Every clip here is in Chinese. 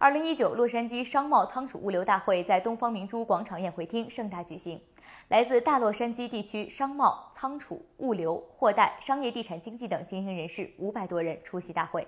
二零一九洛杉矶商贸仓储物流大会在东方明珠广场宴会厅盛大举行，来自大洛杉矶地区商贸、仓储、物流、货代、商业地产经纪等精英人士五百多人出席大会。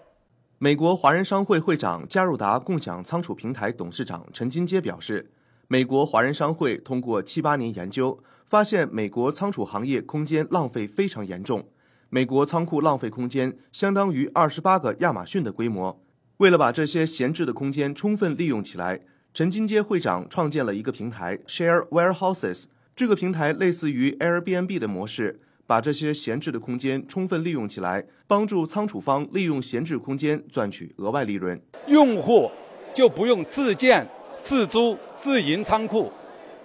美国华人商会会长加入达共享仓储平台董事长陈金阶表示，美国华人商会通过七八年研究，发现美国仓储行业空间浪费非常严重，美国仓库浪费空间相当于二十八个亚马逊的规模。为了把这些闲置的空间充分利用起来，陈金阶会长创建了一个平台 Share Warehouses。这个平台类似于 Airbnb 的模式，把这些闲置的空间充分利用起来，帮助仓储方利用闲置空间赚取额外利润。用户就不用自建、自租、自营仓库，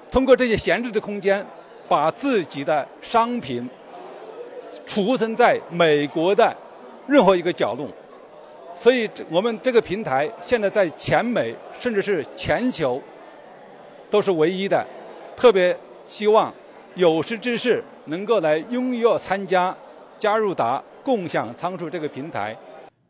通过这些闲置的空间，把自己的商品储存在美国的任何一个角落。所以，我们这个平台现在在全美，甚至是全球，都是唯一的。特别希望有识之士能够来踊跃参加，加入达共享仓储这个平台。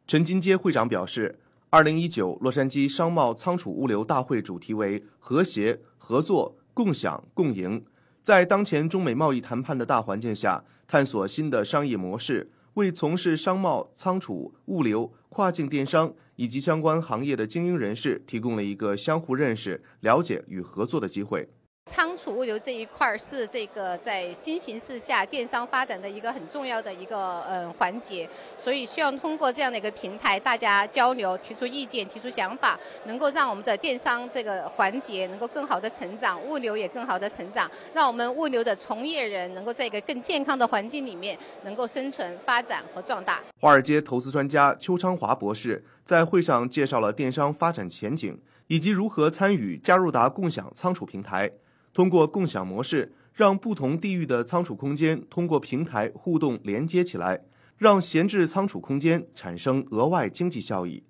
陈金阶会长表示，二零一九洛杉矶商贸仓储物流大会主题为和谐、合作、共享、共赢。在当前中美贸易谈判的大环境下，探索新的商业模式。为从事商贸、仓储、物流、跨境电商以及相关行业的精英人士提供了一个相互认识、了解与合作的机会。仓储物流这一块儿是这个在新形势下电商发展的一个很重要的一个呃环节，所以希望通过这样的一个平台，大家交流、提出意见、提出想法，能够让我们的电商这个环节能够更好的成长，物流也更好的成长，让我们物流的从业人能够在一个更健康的环境里面能够生存、发展和壮大。华尔街投资专家邱昌华博士在会上介绍了电商发展前景以及如何参与加入达共享仓储平台。通过共享模式，让不同地域的仓储空间通过平台互动连接起来，让闲置仓储空间产生额外经济效益。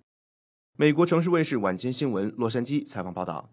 美国城市卫视晚间新闻洛杉矶采访报道。